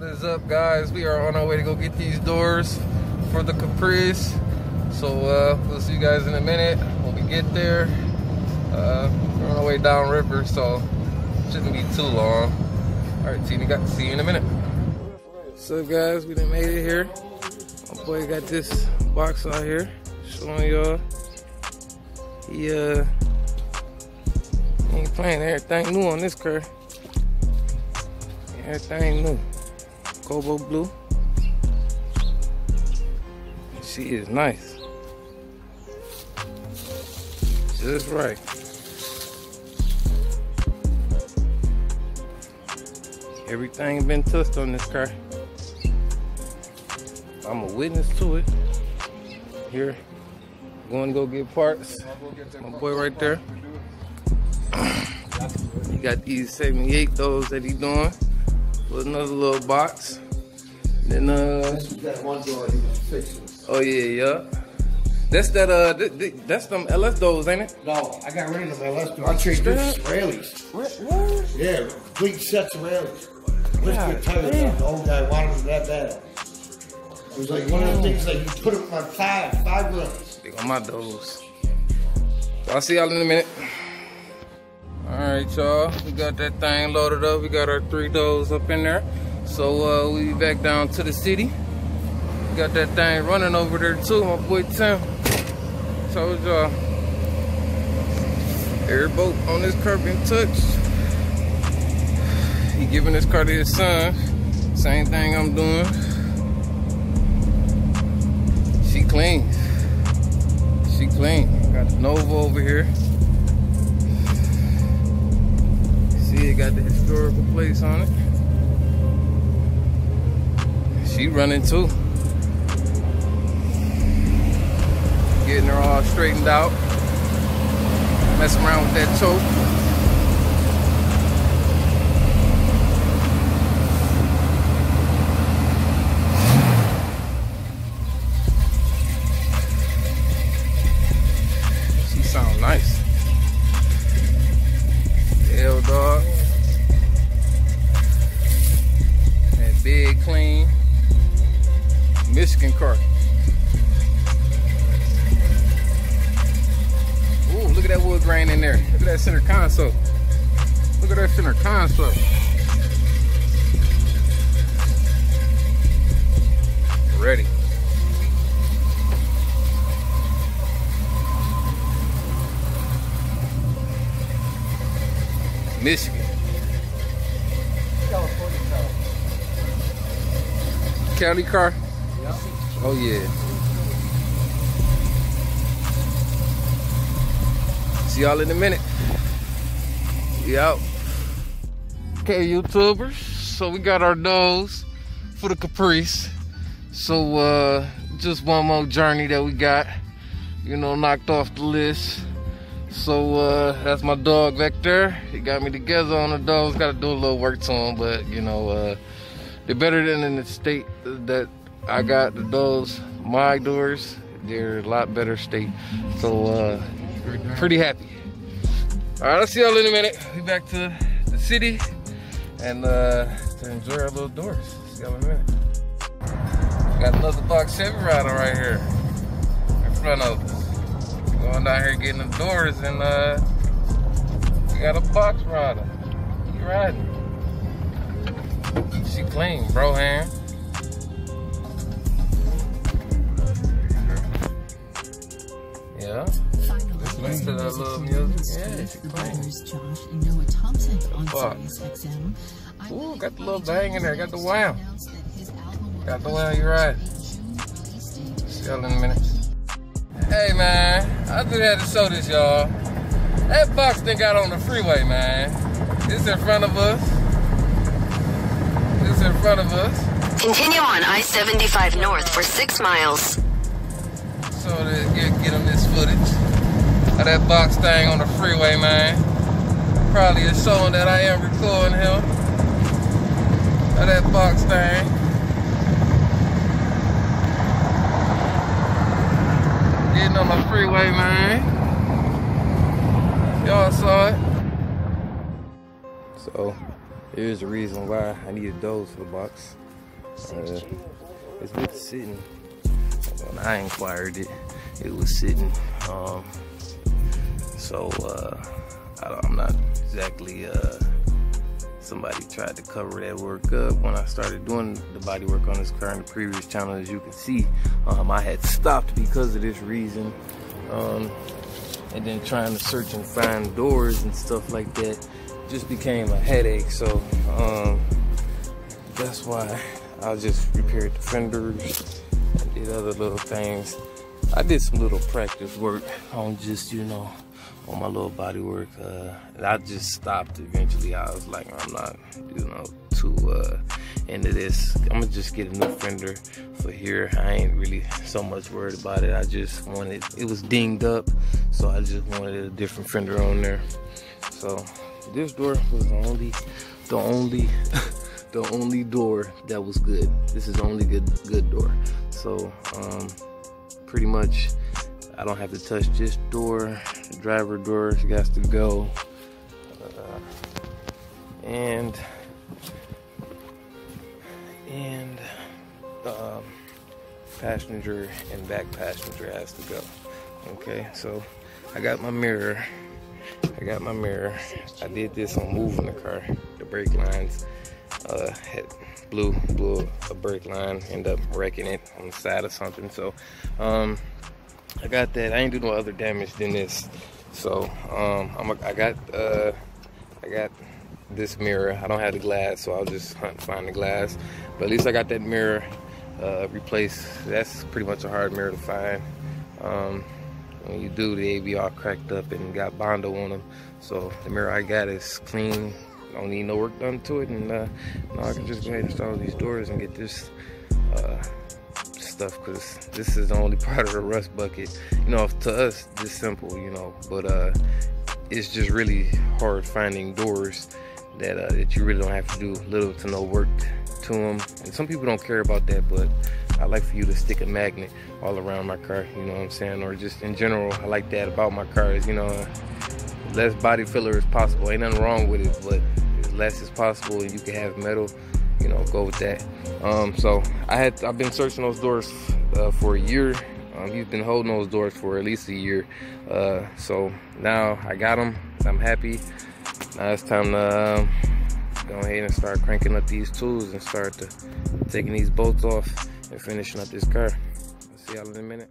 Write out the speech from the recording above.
What is up, guys? We are on our way to go get these doors for the Caprice. So uh, we'll see you guys in a minute when we get there. Uh, we're on our way Downriver, so shouldn't be too long. All right, Tina, got to see you in a minute. So guys, we done made it here. My boy got this box out here, showing y'all. He uh, ain't playing everything new on this car. Everything new. Cobalt blue. She is nice. Just right. Everything been touched on this car. I'm a witness to it. Here, going to go get parts. My boy right there. he got these 78 those that he doing with another little box. Then uh, oh yeah, yeah. That's that uh, th th that's them LS those, ain't it? No, I got rid of them. Let's do. I trade this Israelis. What? Yeah, complete sets of Israelis. Let's get tired that. The old guy wanted them that bad. It was like one of the things like you put them on five, five runs. They on my dose. I'll see y'all in a minute. Alright, y'all. We got that thing loaded up. We got our three doors up in there. So uh, we back down to the city. We got that thing running over there too, my boy Tim. Told y'all. Airboat on this car been touched. He giving this car to his son. Same thing I'm doing. She clean. She clean. Got the Nova over here. See, it got the historical place on it. She running too. Getting her all straightened out. Messing around with that choke. Clean Michigan car. Ooh, look at that wood grain in there. Look at that center console. Look at that center console. Ready. Michigan. County car? Oh yeah. See y'all in a minute. We out. Okay, YouTubers. So we got our nose for the Caprice. So uh just one more journey that we got, you know, knocked off the list. So uh, that's my dog Vector. He got me together on the dogs. Got to do a little work to him, but you know uh, they're better than in the state that I got the dogs. My doors, they're a lot better state. So uh, pretty happy. All right, I'll see y'all in a minute. We back to the city and uh, to enjoy our little doors. See y'all in a minute. Got another box rider right here in front of us. Going down here getting the doors and uh we got a box rider. You riding. She clean, bro hand. Yeah. Listen to that little music. Yeah, she clean. Josh and Noah Thompson on Fuck. Sirius XM. I Ooh, got the little bang in there, got the wow. announced that his album will Got the wow, you right. June release date. See y'all in a minute. Hey man, I just had to show this y'all. That box thing got on the freeway, man. It's in front of us. It's in front of us. Continue on I-75 North for six miles. So to get, get them this footage of that box thing on the freeway, man. Probably is showing that I am recording him. Of that box thing. Getting on the freeway, man. Y'all saw it. So, here's the reason why I needed those for the box. Uh, it's been sitting. When I inquired it, it was sitting. Um, so uh, I, am not exactly. Uh, somebody tried to cover that work up when I started doing the body work on this car in the previous channel. As you can see, um, I had stopped because of this reason. Um, and then trying to search and find doors and stuff like that just became a headache. So um, that's why I just repaired the fenders and did other little things. I did some little practice work on just, you know, on my little body work. Uh, I just stopped eventually. I was like, I'm not, you know, too uh, into this. I'm gonna just get a new fender for here. I ain't really so much worried about it. I just wanted, it was dinged up, so I just wanted a different fender on there. So this door was the only, the only, the only door that was good. This is the only good, good door. So um, pretty much I don't have to touch this door. The driver door has to go. Uh, and and um, passenger and back passenger has to go. Okay, so I got my mirror. I got my mirror. I did this on moving the car. The brake lines uh, had blew blew a brake line, end up wrecking it on the side of something. So um, I got that. I ain't do no other damage than this. So um, I'm a, I got uh, I got this mirror. I don't have the glass, so I'll just hunt find the glass. But at least I got that mirror uh, replaced. That's pretty much a hard mirror to find. Um, when you do, they be all cracked up and got Bondo on them. So the mirror I got is clean. Don't need no work done to it, and uh, now I can just go ahead and install these doors and get this uh, stuff because this is the only part of the rust bucket. You know, to us, this simple, you know, but uh, it's just really hard finding doors that uh, that you really don't have to do little to no work to them. And some people don't care about that, but I like for you to stick a magnet all around my car. You know what I'm saying? Or just in general, I like that about my cars. You know, less body filler as possible. Ain't nothing wrong with it, but less as possible, you can have metal. You know, go with that. Um, so I had I've been searching those doors uh, for a year. Um, he's been holding those doors for at least a year. Uh, so now I got them. I'm happy. Now it's time to um, go ahead and start cranking up these tools and start to taking these bolts off and finishing up this car. I'll see y'all in a minute.